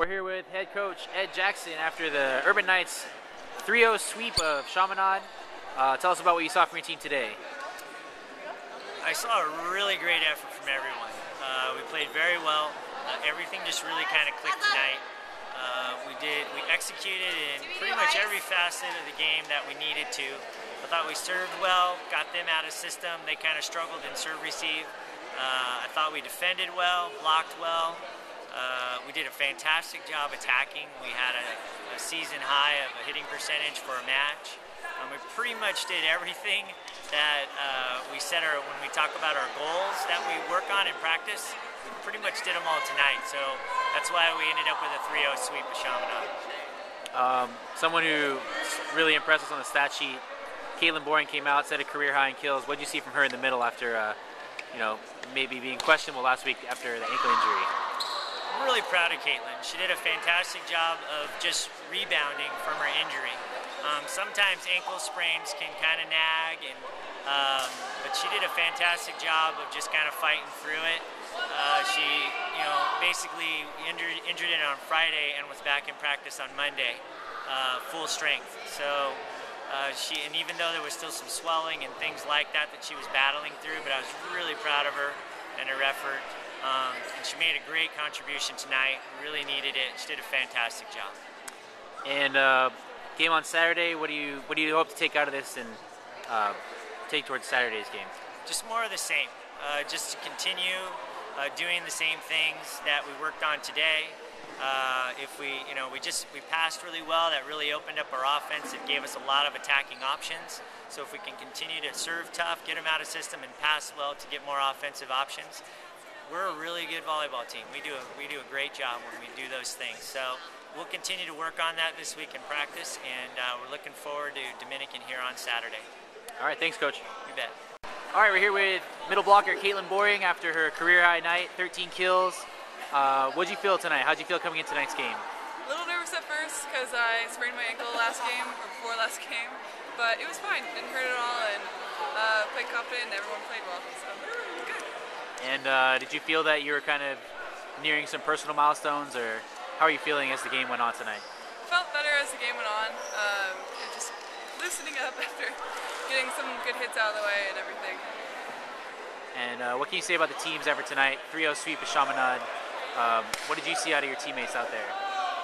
We're here with head coach Ed Jackson after the Urban Knights 3-0 sweep of Chaminade. Uh, tell us about what you saw from your team today. I saw a really great effort from everyone. Uh, we played very well. Uh, everything just really kind of clicked tonight. Uh, we did. We executed in pretty much every facet of the game that we needed to. I thought we served well, got them out of system. They kind of struggled in serve receive. Uh, I thought we defended well, blocked well. Uh, we did a fantastic job attacking. We had a, a season high of a hitting percentage for a match. Um, we pretty much did everything that uh, we set our when we talk about our goals that we work on in practice. We pretty much did them all tonight, so that's why we ended up with a 3-0 sweep of Chaminade. Um, someone who really impressed us on the stat sheet, Caitlin Boring came out, set a career high in kills. What did you see from her in the middle after, uh, you know, maybe being questionable last week after the ankle injury? I'm really proud of Caitlin. She did a fantastic job of just rebounding from her injury. Um, sometimes ankle sprains can kind of nag, and um, but she did a fantastic job of just kind of fighting through it. Uh, she, you know, basically injured, injured it on Friday and was back in practice on Monday, uh, full strength. So uh, she, and even though there was still some swelling and things like that that she was battling through, but I was really proud of her and her effort. Um, and she made a great contribution tonight. Really needed it. She did a fantastic job. And uh, game on Saturday. What do you what do you hope to take out of this and uh, take towards Saturday's game? Just more of the same. Uh, just to continue uh, doing the same things that we worked on today. Uh, if we, you know, we just we passed really well. That really opened up our offense. It gave us a lot of attacking options. So if we can continue to serve tough, get them out of system, and pass well to get more offensive options, we're a really good volleyball team. We do a, we do a great job when we do those things. So we'll continue to work on that this week in practice, and uh, we're looking forward to Dominican here on Saturday. All right, thanks, Coach. You bet. All right, we're here with middle blocker Caitlin Boring after her career high night, 13 kills. Uh, what did you feel tonight? How did you feel coming into tonight's game? A little nervous at first because I sprained my ankle last game or before last game, but it was fine. Didn't hurt at all, and uh, played confident. and Everyone played well, so good. And uh, did you feel that you were kind of nearing some personal milestones, or how are you feeling as the game went on tonight? Felt better as the game went on. Um, just loosening up after getting some good hits out of the way and everything. And uh, what can you say about the team's effort tonight? 3-0 sweep of Chaminade. Um, what did you see out of your teammates out there?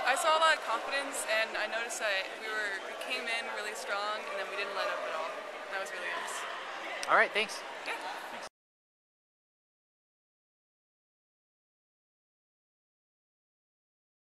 I saw a lot of confidence, and I noticed that we were we came in really strong, and then we didn't let up at all. That was really nice. All right, thanks.